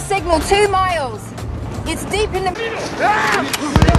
signal, two miles. It's deep in the... Ah!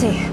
对。